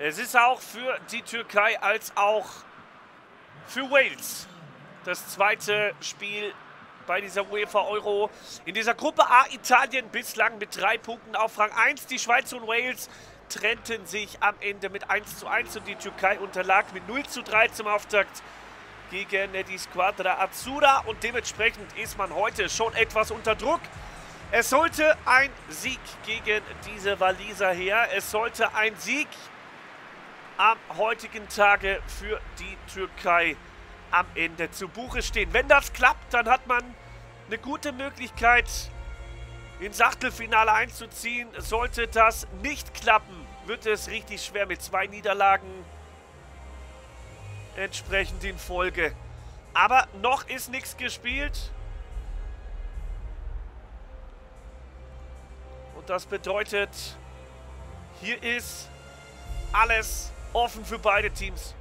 Es ist auch für die Türkei als auch für Wales das zweite Spiel bei dieser UEFA Euro. In dieser Gruppe A Italien bislang mit drei Punkten auf Rang 1. Die Schweiz und Wales trennten sich am Ende mit 1 zu 1 und die Türkei unterlag mit 0 zu 3 zum Auftakt gegen die Squadra Azzurra und dementsprechend ist man heute schon etwas unter Druck. Es sollte ein Sieg gegen diese Waliser her. Es sollte ein Sieg am heutigen Tage für die Türkei am Ende zu Buche stehen. Wenn das klappt, dann hat man eine gute Möglichkeit, ins Achtelfinale einzuziehen. Sollte das nicht klappen, wird es richtig schwer mit zwei Niederlagen entsprechend in Folge. Aber noch ist nichts gespielt. Und das bedeutet, hier ist alles offen für beide Teams.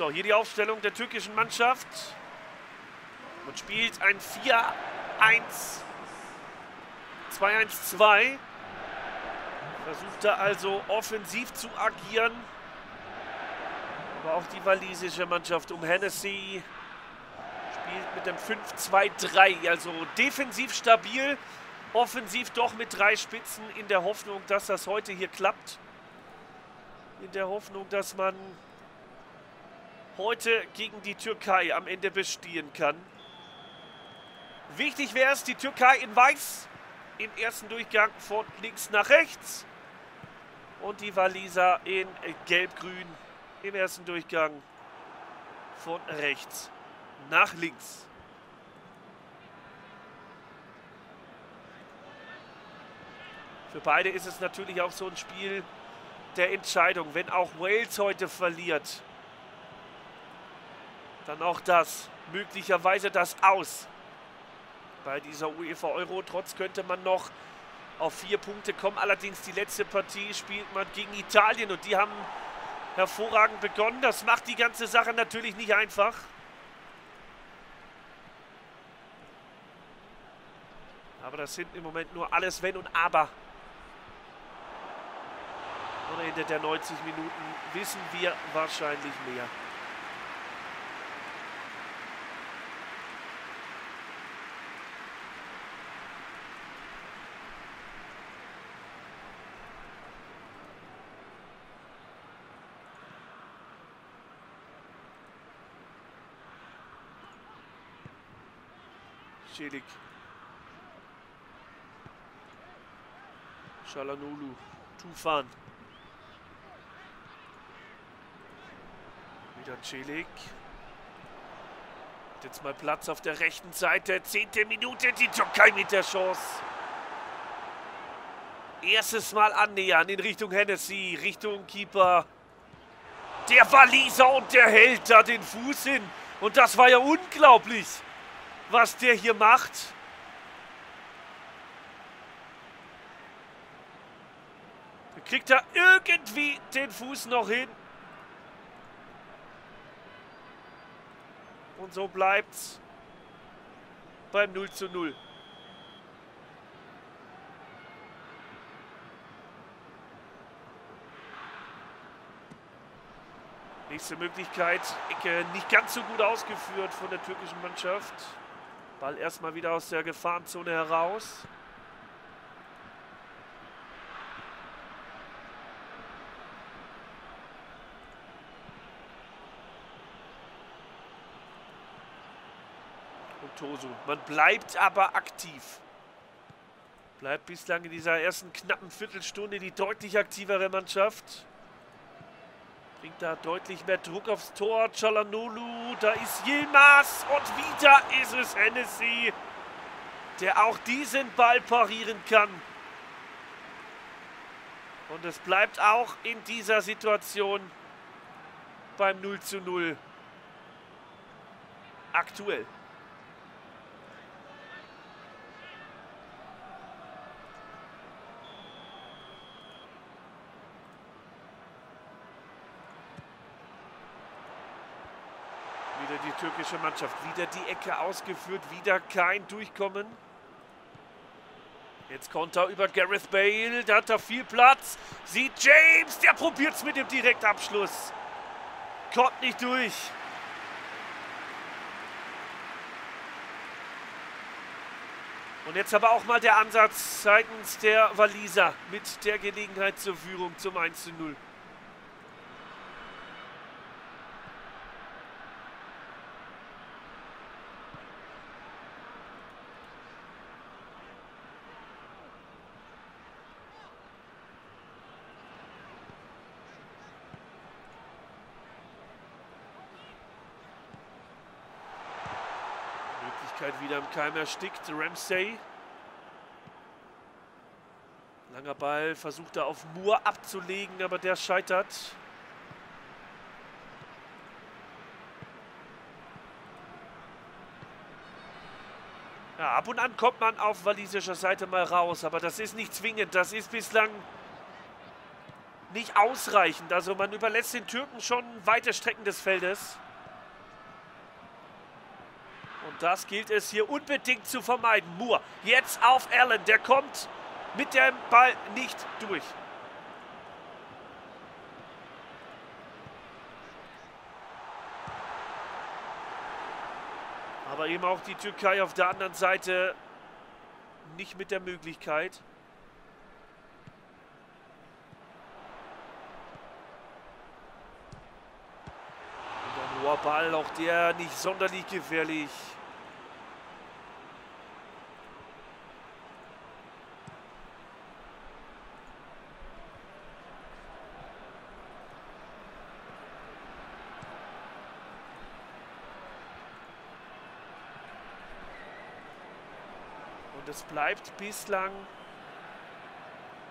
So, hier die Aufstellung der türkischen Mannschaft. Und spielt ein 4-1. 2-1-2. Versucht er also offensiv zu agieren. Aber auch die walisische Mannschaft um Hennessy mit dem 5-2-3. Also defensiv stabil, offensiv doch mit drei Spitzen in der Hoffnung, dass das heute hier klappt. In der Hoffnung, dass man heute gegen die Türkei am Ende bestehen kann. Wichtig wäre es, die Türkei in weiß im ersten Durchgang von links nach rechts. Und die Waliser in gelb-grün im ersten Durchgang von rechts nach links. Für beide ist es natürlich auch so ein Spiel der Entscheidung. Wenn auch Wales heute verliert, dann auch das, möglicherweise das Aus bei dieser UEFA Euro. Trotz könnte man noch auf vier Punkte kommen. Allerdings die letzte Partie spielt man gegen Italien und die haben hervorragend begonnen. Das macht die ganze Sache natürlich nicht einfach. Aber das sind im Moment nur alles Wenn und Aber. Und Ende der 90 Minuten wissen wir wahrscheinlich mehr. Celik. Shalanulu. Tufan. Wieder Celik. Jetzt mal Platz auf der rechten Seite. Zehnte Minute. Die Türkei mit der Chance. Erstes Mal annähern in Richtung Hennessy. Richtung Keeper. Der Waliser und der hält da den Fuß hin. Und das war ja unglaublich was der hier macht. Kriegt er irgendwie den Fuß noch hin. Und so bleibt's beim 0 zu 0. Nächste Möglichkeit. Ecke nicht ganz so gut ausgeführt von der türkischen Mannschaft. Ball erstmal wieder aus der Gefahrenzone heraus. Tosu. Man bleibt aber aktiv. Bleibt bislang in dieser ersten knappen Viertelstunde die deutlich aktivere Mannschaft. Bringt da deutlich mehr Druck aufs Tor. Chalanolu, da ist Yilmaz und wieder ist es Hennessy, der auch diesen Ball parieren kann. Und es bleibt auch in dieser Situation beim 0 zu 0 aktuell. Wieder die türkische Mannschaft. Wieder die Ecke ausgeführt. Wieder kein Durchkommen. Jetzt Konter über Gareth Bale. Da hat er viel Platz. Sieht James. Der probiert es mit dem Direktabschluss. Kommt nicht durch. Und jetzt aber auch mal der Ansatz seitens der Waliser mit der Gelegenheit zur Führung zum 1 zu 0. Möglichkeit wieder im Keim erstickt. Ramsey. Langer Ball versucht er auf Moore abzulegen, aber der scheitert. Ja, ab und an kommt man auf walisischer Seite mal raus, aber das ist nicht zwingend. Das ist bislang nicht ausreichend. Also man überlässt den Türken schon weite Strecken des Feldes. Das gilt es hier unbedingt zu vermeiden. Moore jetzt auf Allen. Der kommt mit dem Ball nicht durch. Aber eben auch die Türkei auf der anderen Seite nicht mit der Möglichkeit. Und ein hoher Ball, auch der nicht sonderlich gefährlich. Es bleibt bislang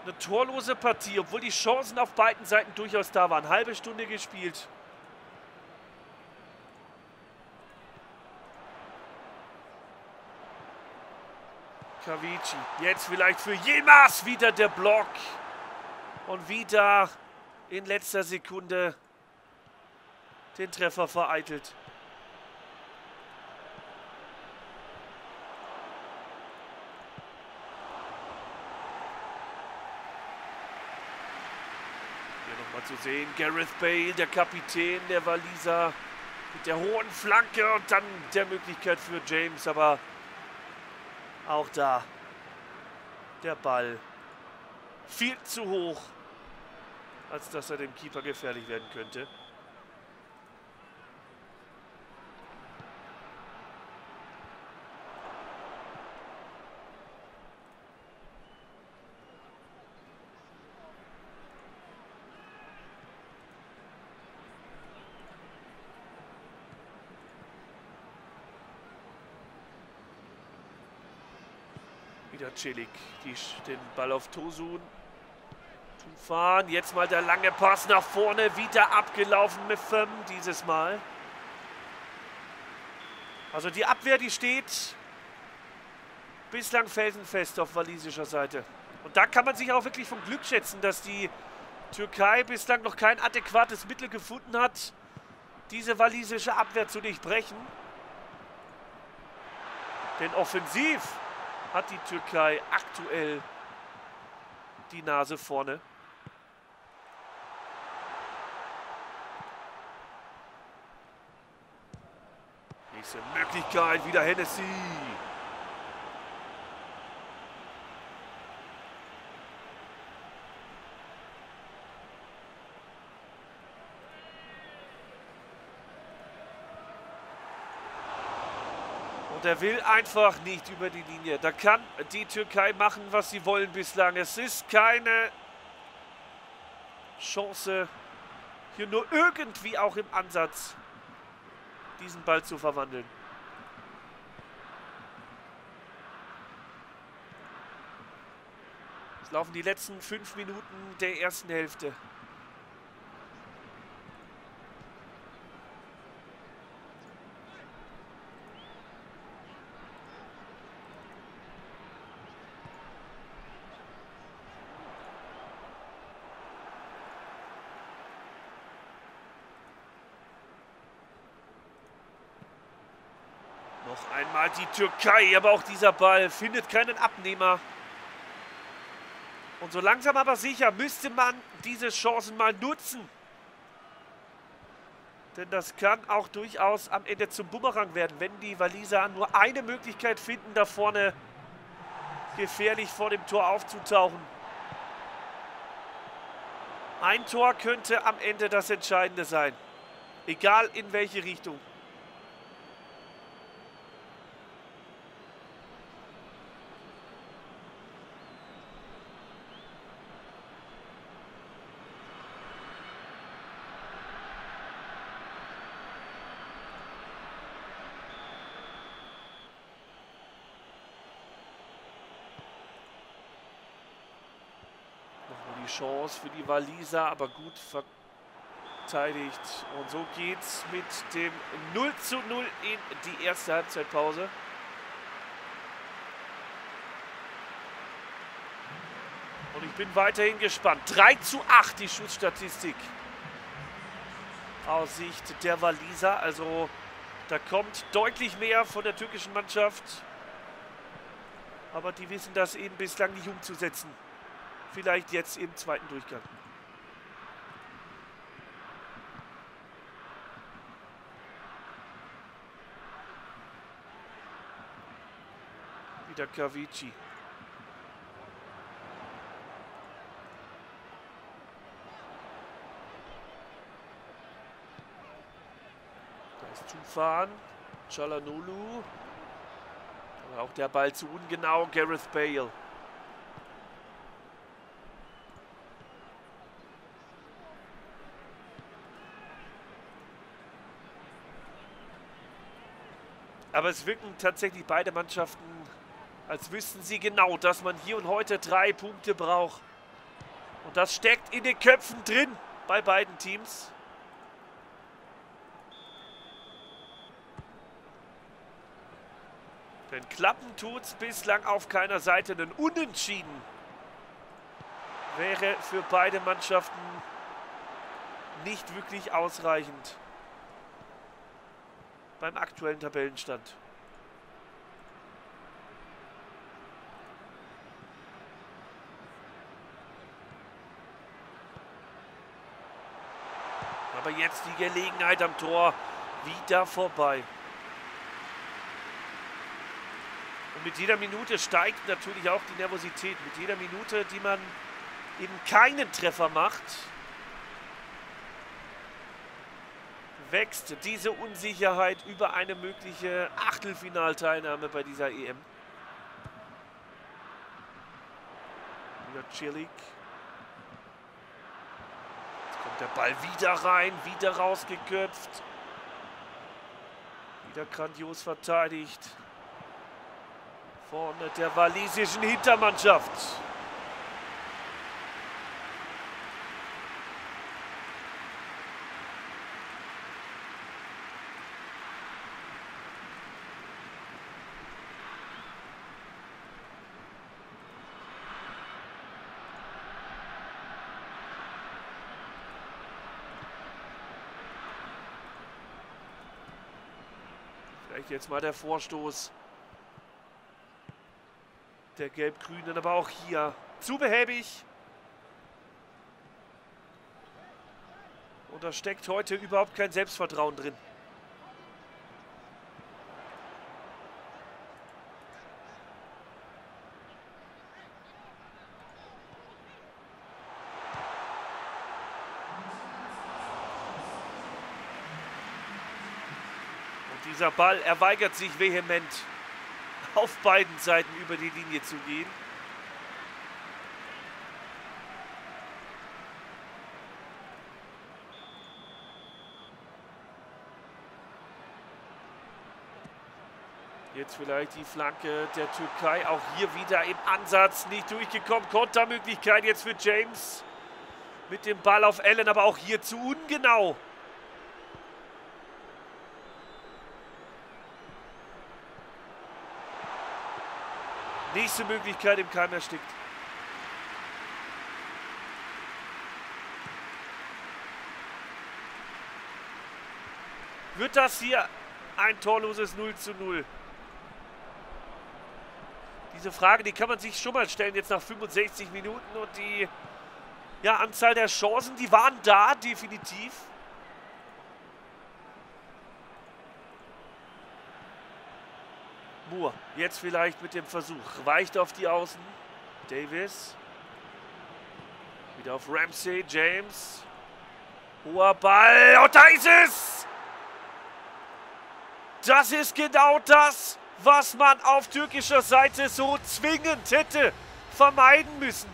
eine torlose Partie, obwohl die Chancen auf beiden Seiten durchaus da waren. Halbe Stunde gespielt. Kavici. Jetzt vielleicht für Yilmaz wieder der Block. Und wieder in letzter Sekunde den Treffer vereitelt. Zu sehen. Gareth Bale, der Kapitän der Waliser, mit der hohen Flanke und dann der Möglichkeit für James. Aber auch da der Ball viel zu hoch, als dass er dem Keeper gefährlich werden könnte. Wieder Celik, den Ball auf Tosun. Tufan, jetzt mal der lange Pass nach vorne, wieder abgelaufen mit Fem dieses Mal. Also die Abwehr, die steht bislang felsenfest auf walisischer Seite. Und da kann man sich auch wirklich vom Glück schätzen, dass die Türkei bislang noch kein adäquates Mittel gefunden hat, diese walisische Abwehr zu durchbrechen. Denn offensiv hat die Türkei aktuell die Nase vorne. Nächste Möglichkeit, wieder Hennessy. Und er will einfach nicht über die Linie. Da kann die Türkei machen, was sie wollen bislang. Es ist keine Chance, hier nur irgendwie auch im Ansatz diesen Ball zu verwandeln. Es laufen die letzten fünf Minuten der ersten Hälfte. Einmal die Türkei, aber auch dieser Ball findet keinen Abnehmer. Und so langsam aber sicher müsste man diese Chancen mal nutzen. Denn das kann auch durchaus am Ende zum Bumerang werden, wenn die Waliser nur eine Möglichkeit finden, da vorne gefährlich vor dem Tor aufzutauchen. Ein Tor könnte am Ende das Entscheidende sein. Egal in welche Richtung. Chance für die Waliser, aber gut verteidigt. Und so geht's mit dem 0 zu 0 in die erste Halbzeitpause. Und ich bin weiterhin gespannt. 3 zu 8 die Schussstatistik aus Sicht der Waliser. Also da kommt deutlich mehr von der türkischen Mannschaft. Aber die wissen das eben bislang nicht umzusetzen. Vielleicht jetzt im zweiten Durchgang. Wieder Kavici. Da ist Zufahren. Chalanulu. Aber auch der Ball zu ungenau. Gareth Bale. Aber es wirken tatsächlich beide Mannschaften, als wüssten sie genau, dass man hier und heute drei Punkte braucht. Und das steckt in den Köpfen drin bei beiden Teams. Denn klappen tut es bislang auf keiner Seite. Ein Unentschieden wäre für beide Mannschaften nicht wirklich ausreichend beim aktuellen Tabellenstand. Aber jetzt die Gelegenheit am Tor wieder vorbei. Und mit jeder Minute steigt natürlich auch die Nervosität. Mit jeder Minute, die man eben keinen Treffer macht, wächst diese Unsicherheit über eine mögliche Achtelfinalteilnahme bei dieser EM. Wieder Chilik. Jetzt kommt der Ball wieder rein, wieder rausgeköpft. Wieder grandios verteidigt. Vorne der walisischen Hintermannschaft. Jetzt mal der Vorstoß der Gelb-Grünen, aber auch hier zu behäbig. Und da steckt heute überhaupt kein Selbstvertrauen drin. Dieser Ball, er weigert sich vehement auf beiden Seiten über die Linie zu gehen. Jetzt vielleicht die Flanke der Türkei. Auch hier wieder im Ansatz nicht durchgekommen. Kontermöglichkeit jetzt für James. Mit dem Ball auf Allen, aber auch hier zu ungenau. Nächste Möglichkeit im Keim erstickt. Wird das hier ein torloses 0 zu 0? Diese Frage, die kann man sich schon mal stellen, jetzt nach 65 Minuten. Und die ja, Anzahl der Chancen, die waren da, definitiv. Moore, jetzt vielleicht mit dem Versuch. Weicht auf die Außen. Davis. Wieder auf Ramsey, James. Hoher Ball. Und da ist es! Das ist genau das, was man auf türkischer Seite so zwingend hätte vermeiden müssen.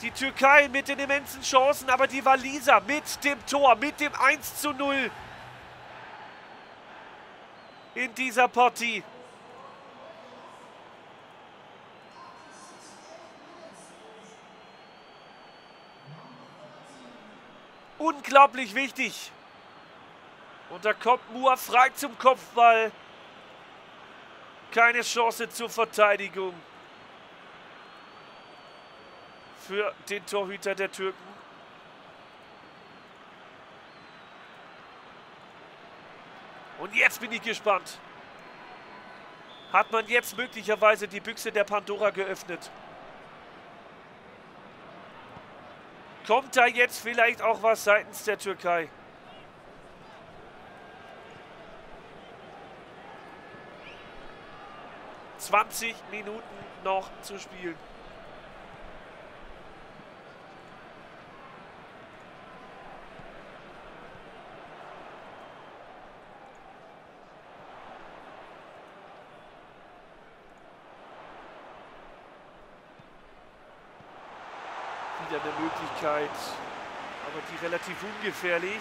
Die Türkei mit den immensen Chancen, aber die Waliser mit dem Tor, mit dem 1 zu 0 in dieser Partie. Unglaublich wichtig. Und da kommt Mua frei zum Kopfball. Keine Chance zur Verteidigung. Für den Torhüter der Türken. Und jetzt bin ich gespannt. Hat man jetzt möglicherweise die Büchse der Pandora geöffnet? Kommt da jetzt vielleicht auch was seitens der Türkei? Zwanzig Minuten noch zu spielen. wieder eine Möglichkeit, aber die relativ ungefährlich.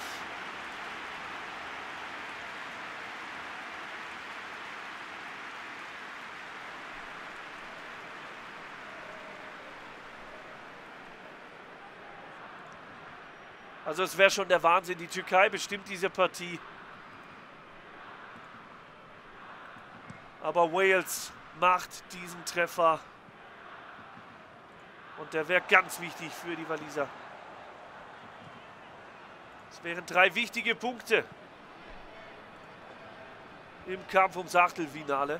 Also es wäre schon der Wahnsinn. Die Türkei bestimmt diese Partie. Aber Wales macht diesen Treffer. Und der wäre ganz wichtig für die Waliser. Es wären drei wichtige Punkte im Kampf ums Achtelfinale.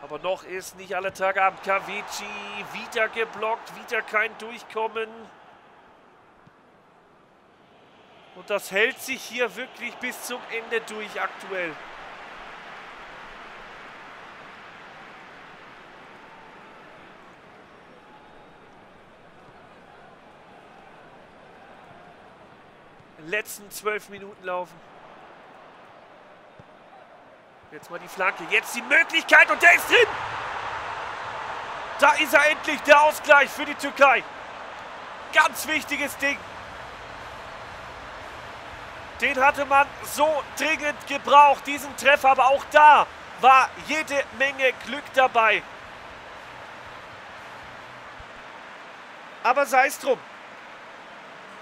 Aber noch ist nicht alle Tage ab. Kavici wieder geblockt, wieder kein Durchkommen. Und das hält sich hier wirklich bis zum Ende durch aktuell. letzten zwölf Minuten laufen. Jetzt mal die Flanke. Jetzt die Möglichkeit und der ist drin. Da ist er endlich, der Ausgleich für die Türkei. Ganz wichtiges Ding. Den hatte man so dringend gebraucht, diesen Treffer. Aber auch da war jede Menge Glück dabei. Aber sei es drum.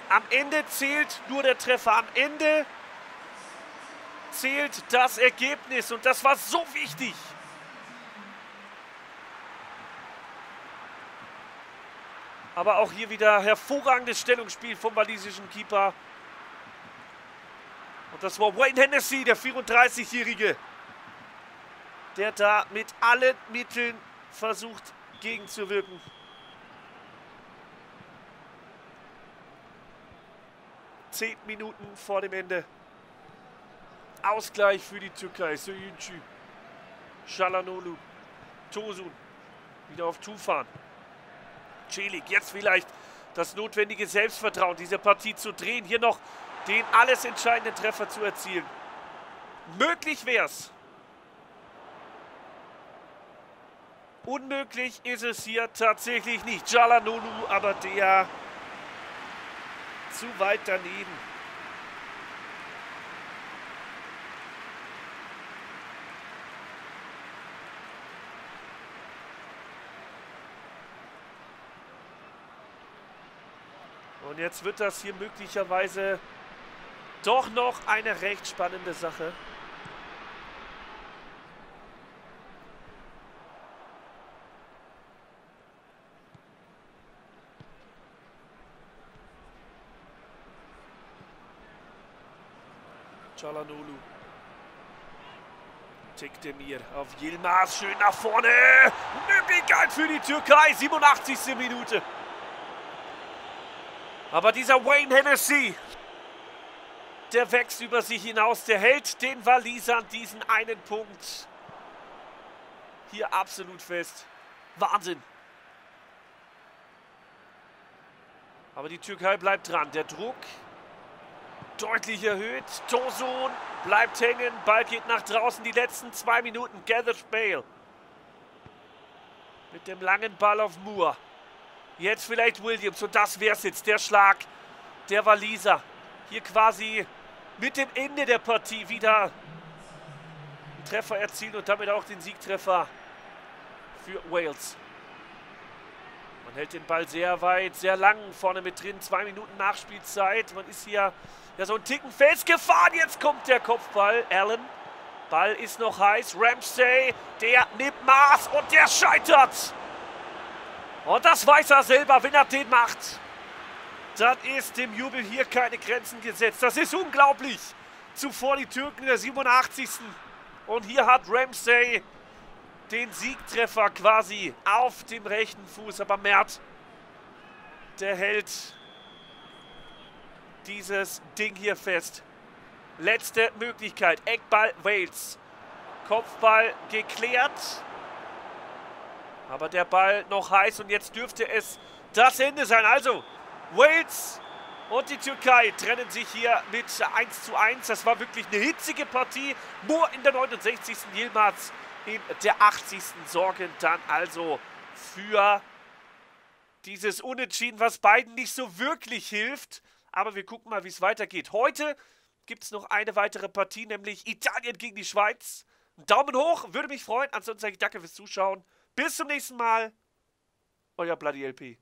Am Ende zählt nur der Treffer. Am Ende zählt das Ergebnis. Und das war so wichtig. Aber auch hier wieder hervorragendes Stellungsspiel vom walisischen Keeper. Und das war Wayne Hennessy, der 34-Jährige, der da mit allen Mitteln versucht gegenzuwirken. Zehn Minuten vor dem Ende. Ausgleich für die Türkei. Söyüncü, Shalanolu, Tosun. Wieder auf Tufan. Celik, jetzt vielleicht das notwendige Selbstvertrauen, diese Partie zu drehen. Hier noch den alles entscheidenden Treffer zu erzielen. Möglich wäre es. Unmöglich ist es hier tatsächlich nicht. Jalanolu, aber der zu weit daneben. Und jetzt wird das hier möglicherweise doch noch eine recht spannende Sache. Chalanolu. Tekdemir auf Yilmaz, schön nach vorne. Möglichkeit für die Türkei, 87. Minute. Aber dieser Wayne Hennessy der wächst über sich hinaus. Der hält den Walisern diesen einen Punkt hier absolut fest. Wahnsinn. Aber die Türkei bleibt dran. Der Druck deutlich erhöht. Tosun bleibt hängen. Ball geht nach draußen. Die letzten zwei Minuten. Gathered Bale. Mit dem langen Ball auf Moore. Jetzt vielleicht Williams. Und das wär's jetzt. Der Schlag der Waliser. Hier quasi mit dem Ende der Partie wieder einen Treffer erzielen und damit auch den Siegtreffer für Wales. Man hält den Ball sehr weit, sehr lang vorne mit drin. Zwei Minuten Nachspielzeit. Man ist hier ja so ein Ticken festgefahren. Jetzt kommt der Kopfball. Allen. Ball ist noch heiß. Ramsey, der nimmt Maß und der scheitert. Und das weiß er selber, wenn er den macht. Dann ist dem Jubel hier keine Grenzen gesetzt. Das ist unglaublich. Zuvor die Türken in der 87. Und hier hat Ramsey den Siegtreffer quasi auf dem rechten Fuß. Aber Mert, der hält dieses Ding hier fest. Letzte Möglichkeit. Eckball Wales. Kopfball geklärt. Aber der Ball noch heiß und jetzt dürfte es das Ende sein. Also, Wales und die Türkei trennen sich hier mit 1 zu 1. Das war wirklich eine hitzige Partie. Nur in der 69. Yilmaz in der 80. sorgen dann also für dieses Unentschieden, was beiden nicht so wirklich hilft. Aber wir gucken mal, wie es weitergeht. Heute gibt es noch eine weitere Partie, nämlich Italien gegen die Schweiz. Daumen hoch, würde mich freuen. Ansonsten sage ich danke fürs Zuschauen. Bis zum nächsten Mal. Euer Bloody LP.